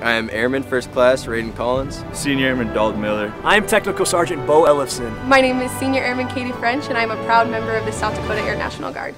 I am Airman First Class Raiden Collins. Senior Airman Dalton Miller. I am Technical Sergeant Bo Ellison. My name is Senior Airman Katie French, and I'm a proud member of the South Dakota Air National Guard.